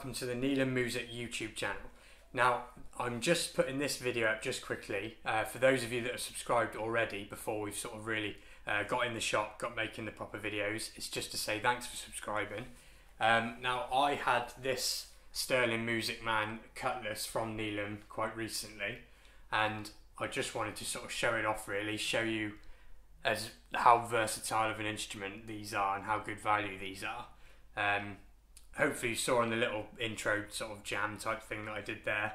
welcome to the Neelam Music YouTube channel. Now I'm just putting this video up just quickly uh, for those of you that have subscribed already before we've sort of really uh, got in the shop, got making the proper videos. It's just to say thanks for subscribing. Um, now I had this Sterling Music Man cutlass from Neelam quite recently and I just wanted to sort of show it off really, show you as how versatile of an instrument these are and how good value these are. Um, hopefully you saw in the little intro sort of jam type thing that I did there.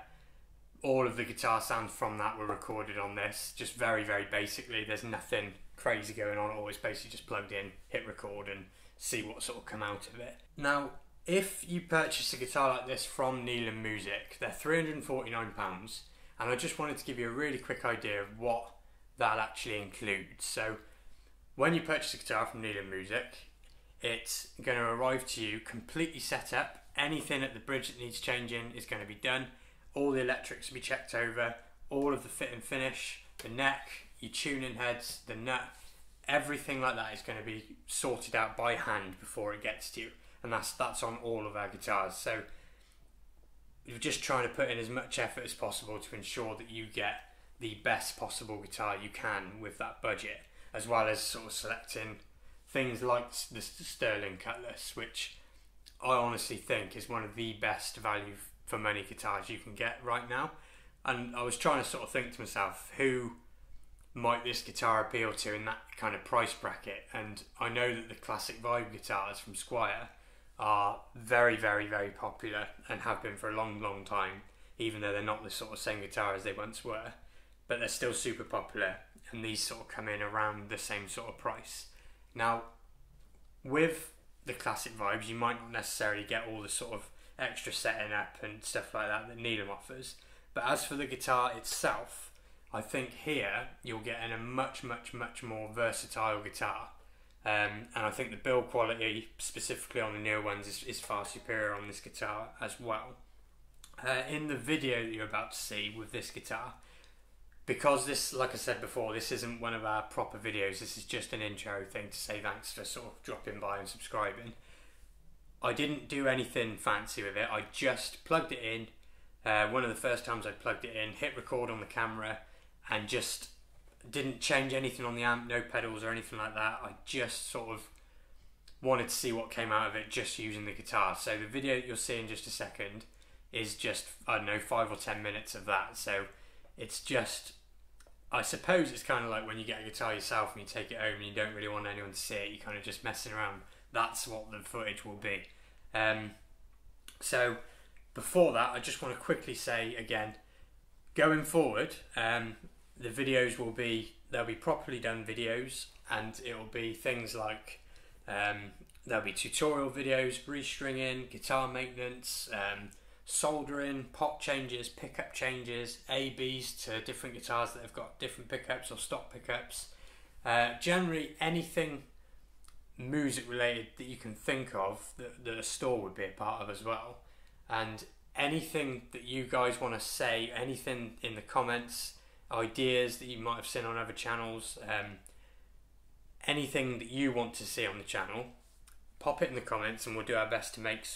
All of the guitar sounds from that were recorded on this, just very, very basically. There's nothing crazy going on. Always basically just plugged in, hit record, and see what sort of come out of it. Now, if you purchase a guitar like this from Neelam Music, they're £349, and I just wanted to give you a really quick idea of what that actually includes. So, when you purchase a guitar from Neelam Music, it's going to arrive to you completely set up. Anything at the bridge that needs changing is going to be done. All the electrics will be checked over. All of the fit and finish, the neck, your tuning heads, the nut, everything like that is going to be sorted out by hand before it gets to you. And that's that's on all of our guitars. So you're just trying to put in as much effort as possible to ensure that you get the best possible guitar you can with that budget, as well as sort of selecting things like the Sterling Cutlass, which I honestly think is one of the best value for money guitars you can get right now. And I was trying to sort of think to myself, who might this guitar appeal to in that kind of price bracket? And I know that the classic vibe guitars from Squier are very, very, very popular and have been for a long, long time, even though they're not the sort of same guitar as they once were. But they're still super popular, and these sort of come in around the same sort of price. Now, with the classic vibes, you might not necessarily get all the sort of extra setting up and stuff like that that Neelam offers. But as for the guitar itself, I think here you'll get in a much, much, much more versatile guitar. Um, and I think the build quality, specifically on the newer ones, is, is far superior on this guitar as well. Uh, in the video that you're about to see with this guitar, because this, like I said before, this isn't one of our proper videos. This is just an intro thing to say thanks for sort of dropping by and subscribing. I didn't do anything fancy with it. I just plugged it in. Uh, one of the first times I plugged it in, hit record on the camera, and just didn't change anything on the amp, no pedals or anything like that. I just sort of wanted to see what came out of it just using the guitar. So the video that you'll see in just a second is just I don't know five or ten minutes of that. So it's just I suppose it's kind of like when you get a guitar yourself and you take it home and you don't really want anyone to see it, you're kind of just messing around. That's what the footage will be. Um, so, before that, I just want to quickly say again going forward, um, the videos will be, they'll be properly done videos and it will be things like um, there'll be tutorial videos, restringing, guitar maintenance. Um, soldering, pot changes, pickup changes, ABs to different guitars that have got different pickups or stock pickups. Uh, generally, anything music related that you can think of that, that a store would be a part of as well. And anything that you guys want to say, anything in the comments, ideas that you might have seen on other channels, um, anything that you want to see on the channel, pop it in the comments and we'll do our best to make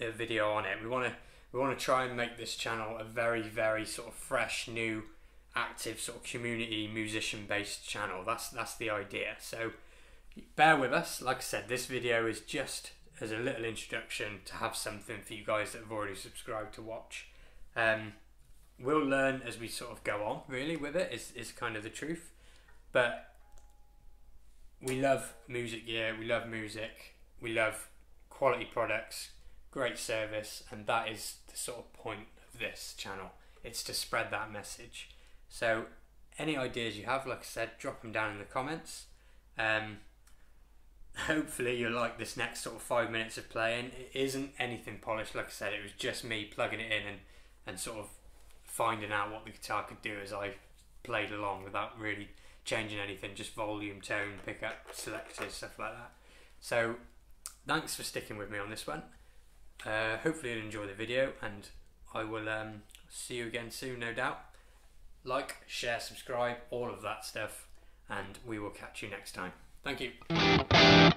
a video on it. We want to we want to try and make this channel a very, very sort of fresh, new, active sort of community musician based channel. That's that's the idea. So bear with us. Like I said, this video is just as a little introduction to have something for you guys that have already subscribed to watch. Um, we'll learn as we sort of go on. Really, with it is is kind of the truth, but we love music. Yeah, we love music. We love quality products, great service, and that is the sort of point of this channel. It's to spread that message. So, any ideas you have, like I said, drop them down in the comments. Um, hopefully, you'll like this next sort of five minutes of playing. It isn't anything polished, like I said, it was just me plugging it in and, and sort of finding out what the guitar could do as I played along without really changing anything, just volume, tone, pickup, selectors, stuff like that. So, thanks for sticking with me on this one. Uh, hopefully you'll enjoy the video and I will um, see you again soon no doubt. Like, share, subscribe, all of that stuff and we will catch you next time. Thank you.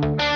Bye.